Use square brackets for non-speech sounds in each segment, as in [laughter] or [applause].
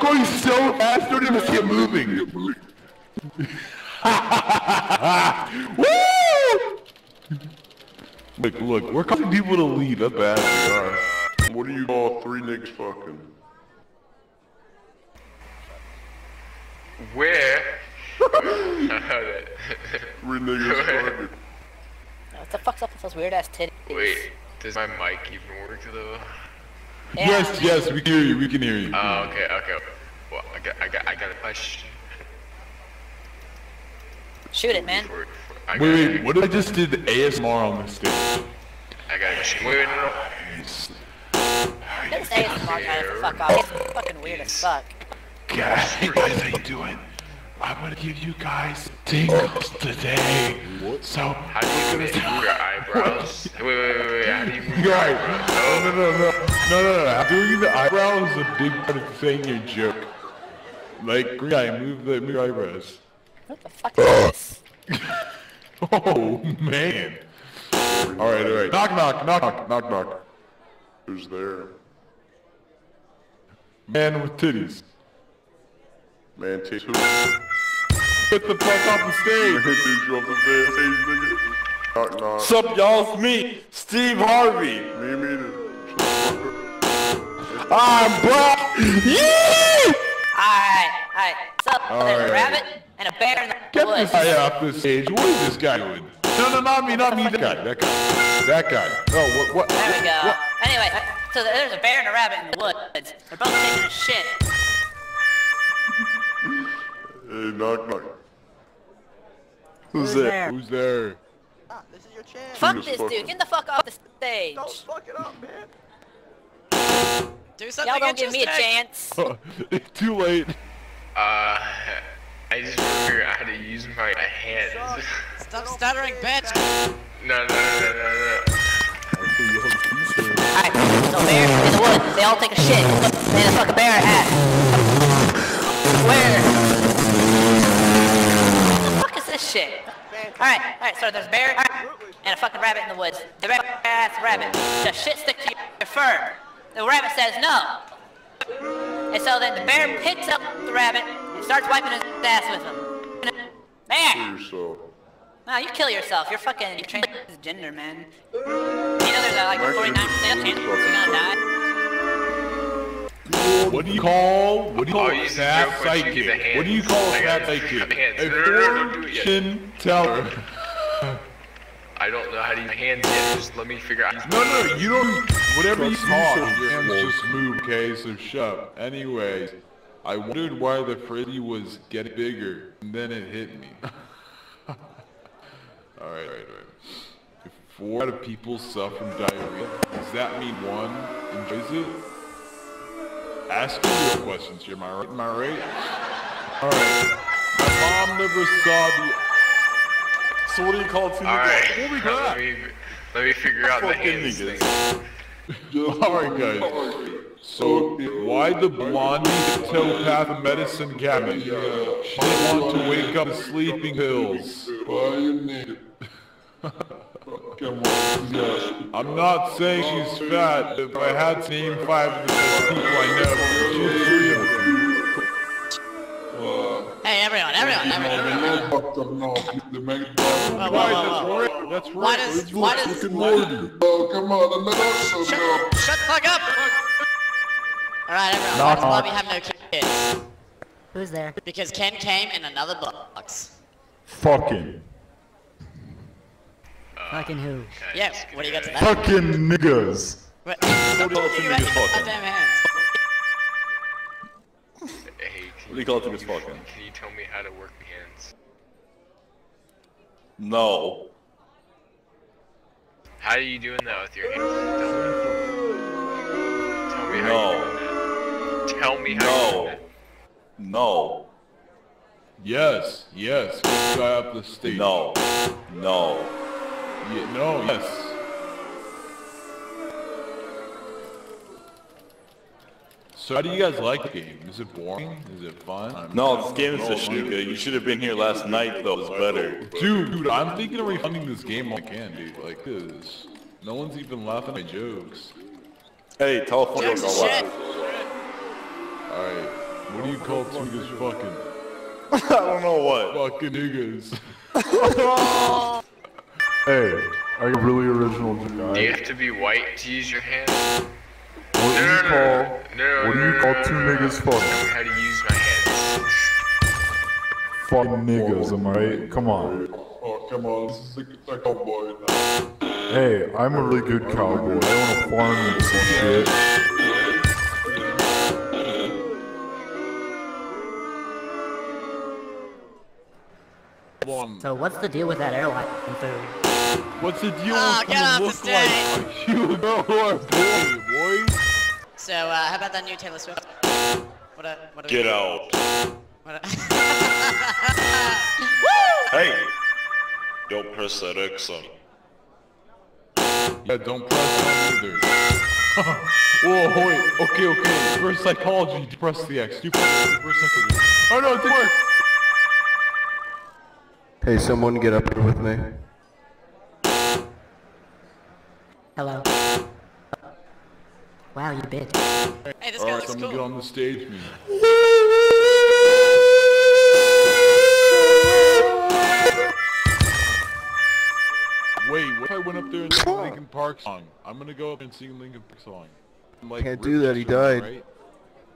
going No, fast. I'm going so fast, don't even see it moving. [laughs] Woo! Look, look, we're causing people to leave. That's bad. We are. What do you call three niggas fucking? Where? [laughs] Three niggas fucking. What the fuck's up with those weird ass titties? Wait, does my mic even work though? Yeah. Yes, yes, we can hear you. We can hear you. Oh, okay, okay. Well, I got, I got, I got a question. Shoot it, man. For, for, I wait, wait, what if I just did ASMR on the stage? I got a question. Wait, wait, no, no. This ASMR guy the fuck off. He's fucking weird as fuck. Guys, [laughs] what are you doing? I'm gonna give you guys tingles today. So, How do you move your eyebrows? [laughs] Wait, wait, wait, wait. How do you move your Guys, eyebrows? no, no, no, no, no, no, no. Doing the eyebrows is a big part of saying your joke. Like, guy, move the move your eyebrows. What the fuck is this? [laughs] Oh man. All right, all right. Knock, knock, knock, knock, knock, knock. Who's there? Man with titties. Man, take who? Get the fuck off the stage. Did you off the stage, nigga? Knock, knock. What's up, y'all? It's me, Steve Harvey. Me, me, the- I'm black. Yeah! Alright, alright. So, there's Alright. a rabbit and a bear in the Get woods. this guy off the stage. What is this guy doing? No, no, not me, not me. That guy, that guy, that guy. Oh, what, what? There we go. What? Anyway, so there's a bear and a rabbit in the woods. They're both taking a shit. Hey, knock, knock. Who's there? Who's there? Ah, this is your chance. Fuck this fuck. dude. Get the fuck off the stage. Don't fuck it up, man. Do something Y'all don't give me a interesting. chance. [laughs] Too late. Uh, I just want to figure out how to use my hands. Stop stuttering, bitch. No, no, no, no, no, no. Alright, so bear in the woods. They all take a shit. They the fuck a bear hat. Where? What the fuck is this shit? Alright, alright, so there's a bear and a fucking rabbit in the woods. The rabbit asks the rabbit, does shit stick to your fur? The rabbit says no. And so then the bear picks up the rabbit and starts wiping his ass with him. Bear! Yourself. Wow, you kill yourself. You're fucking you're transgender, man. You know there's a, like a 49% chance you're gonna die. What do you call? What do you call Oh, a you sad joke when you do the psychic? What do you call a I sad psychic? A fortune teller. [laughs] I don't know how to use hands yet. Just let me figure out. No, no, you don't. Whatever you talk, your hands just move. Okay, so shut up. Anyways, I wondered why the frizzy was getting bigger, and then it hit me. [laughs] all right, all right, all right. If four out of people suffer from diarrhea, does that mean one enjoys it? Ask you questions here, am I right? Am I right? All right. My mom never saw the. So what do you call two Alright, niggas? Holy let me, let me figure out the Fucking hands niggas. [laughs] thing. Alright guys, so why the blondie telepath medicine cabinet? She didn't want to wake up sleeping pills. [laughs] I'm not saying she's fat, but if I had to name five of the best people I know, she's three of them. Hey, everyone, everyone, everyone. Whoa, whoa, whoa, whoa. right, that's Why does, why does, Oh, come on, let us shut, shut the fuck up! Alright, everyone, why Knock, does Barbie knock. have no kids? Who's there? Because Ken came in another box. Fucking. Fucking who? Yes, what do you got to that? Fucking niggas. What? What do you call two You got fucking? goddamn hands. Hey, can What do you call two niggas tell me- fucking? Can you tell me how to work the hands? No. How are you doing that with your hands? Tell me, how No. you're doing that. Tell me how you're doing No. No. Yes, yes, get this guy up the stage. No. No. Yeah, no, yes. So how do you guys like the game? Is it boring? Is it fun? I'm- No, this game is just stupid. You should have been here last night though, it was better. Dude, dude, I'm thinking of refunding this game all I can, dude. Like this. No one's even laughing at my jokes. Hey, tell a funny Jokes joke of I'll shit. laugh. Alright, Alright. What do you call two niggas fucking? [laughs] I don't know what. Fucking niggas. [laughs] [laughs] Hey, I got a really original Do you have to be white to use your hands? What do you call? What do you call two no, no. niggas Tell me fucking? how to use my hands. Fuck niggas, am I right? Come on. Oh, come on, this is a, a cowboy now. Hey, I'm a really good cowboy. I wanna farm and some shit. One. So what's the deal with that airline food? What's the deal Oh, with get you off the stage. like you know who are boy, boy? So, uh, how about that new Taylor Swift? What a, what a, Get out. What a [laughs] Hey! Don't press that X on. Yeah, don't press that either. [laughs] Whoa, wait. Okay, okay. Reverse psychology. You press the X. You press reverse psychology. Oh no, it didn't work. Hey, someone get up here with me. Hello. Wow, you bitch. hey, this guy Alright, looks someone get cool. on the stage, me. Wait, what if I went up there and sang a Linkin Park song? I'm gonna go up and sing a Linkin Park song. I'm like, Can't Rip do that, he Chester, am I died. Right?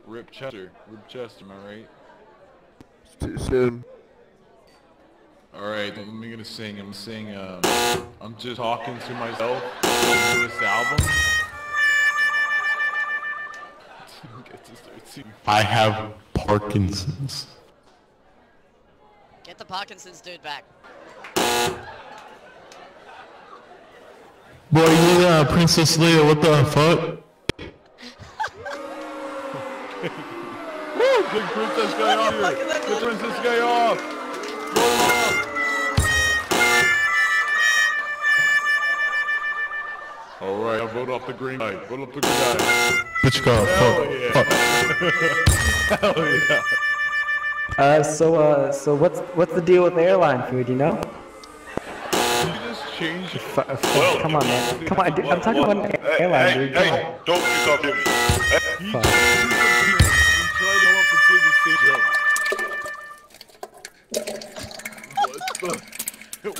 Rip Chester. Rip Chester, am I right? It's too soon. Alright, I'm gonna sing. I'm gonna sing, um, I'm just talking to myself. on This album. Get to start. I have Parkinson's. Get the Parkinson's dude back. Boy, you uh, Princess Leia, what the fuck? Woo! Get Princess Guy off here! Get Princess Guy off! Alright, I'll vote off the green guy. Vote off the green guy. Bitch got Hell yeah. fuck. [laughs] Hell yeah. Uh, so, uh, so what's what's the deal with airline food? You know? Did you just change F- f- come on, man. [laughs] Come on, dude. I'm talking about an airline, hey, dude. Come hey, on. don't you talk to me. Hey, Fuck. just and tried to come up and say the same joke. What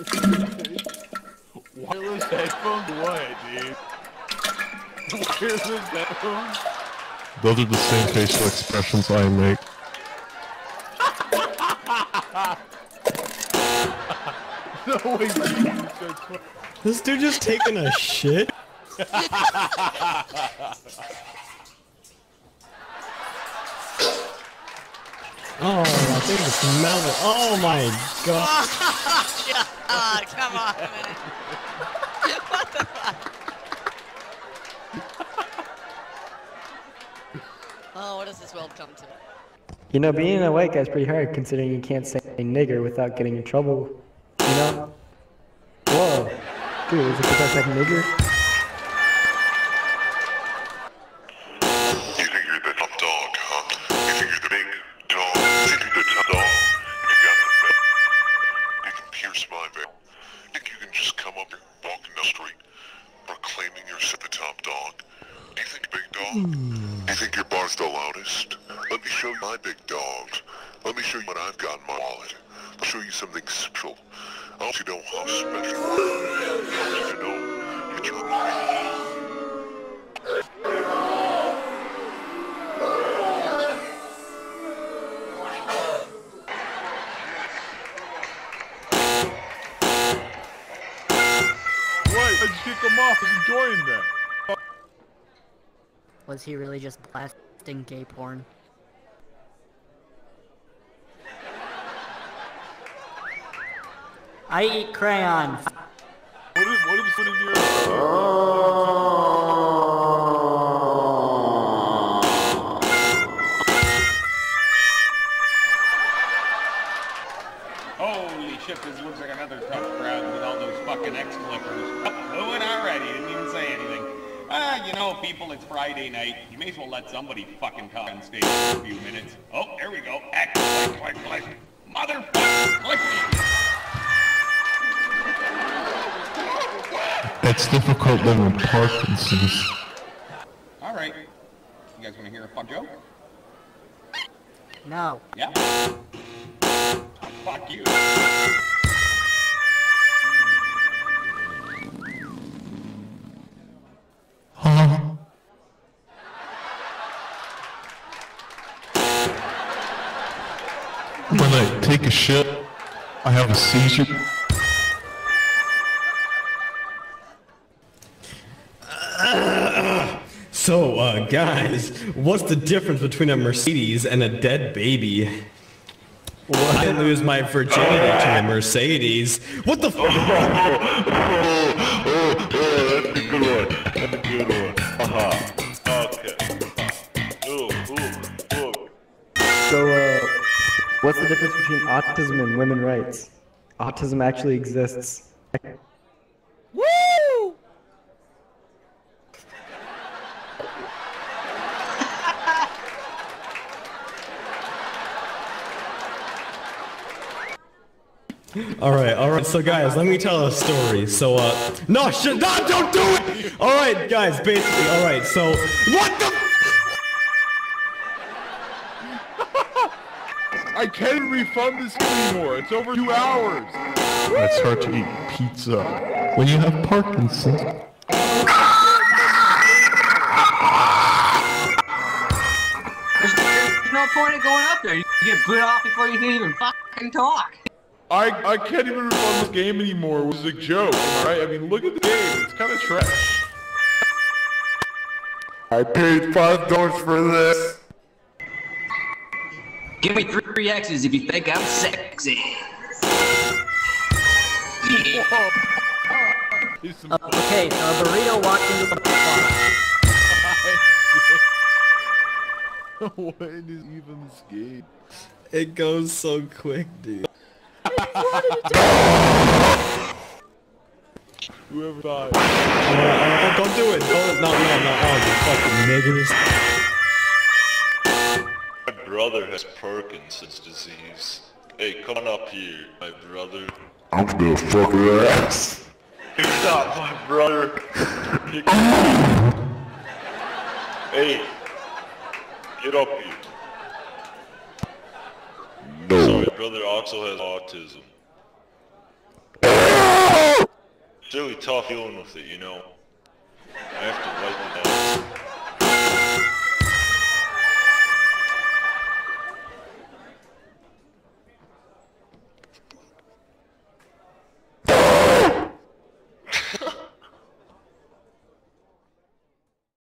the? [laughs] Wireless headphones? What, dude? Wireless headphones? Those are the same facial expressions I make. [laughs] No way, dude. This dude just taking a shit? [laughs] Oh, I think it's melted. Oh my god. God, [laughs] come on, man. what the fuck? Oh, what does this world come to? You know, being a white guy is pretty hard considering you can't say nigger without getting in trouble. You know? Whoa. Dude, is it because I said nigger? Something special. I want you to know how special I want you to know that you're Wait, I just kick him off. He's enjoying that. Was he really just blasting gay porn? I eat crayon. What is, what is putting your... Holy shit, this looks like another tough crowd with all those fucking ex-flippers. Oh, [laughs] booing already, didn't even say anything. Ah, you know, people, it's Friday night. You may as well let somebody fucking talk on stage for a few minutes. Oh, there we go. Act, click. Motherfucker. It's difficult living with Parkinson's. All right. You guys want to hear a fuck joke? No. Yeah. Fuck you. When I take a shit, I have a seizure. Guys, what's the difference between a Mercedes and a dead baby? I lose my virginity to a Mercedes. What the Oh, oh, oh, that's a good one. That's a good one. Uh-huh. Okay. So, uh, what's the difference between autism and women rights? Autism actually exists. Woo! Alright, alright, so guys, let me tell a story. So, uh, no, shit, no, don't do it! Alright, guys, basically, alright, so, what the I can't refund this anymore. It's over two hours. It's hard to eat pizza when you have Parkinson's. There's, there's no point in going up there. You get booted off before you can even fucking talk. I I can't even refund this game anymore. It was a joke, right? I mean, look at the game. It's kind of trash. I paid five dollars for this. Give me three X's if you think I'm sexy. Uh, okay, so a burrito walks into the [laughs] bar. when is even this game? It goes so quick, dude. Whoever died. Uh, don't do it, don't, no, no, no, oh, you fucking niggers. My brother has Parkinson's disease. Hey, come on up here, my brother. I'm gonna fuck her ass. You're not my brother. Hey, get up here. So No. my brother also has autism. It's really tough with it, you know. I have to wipe it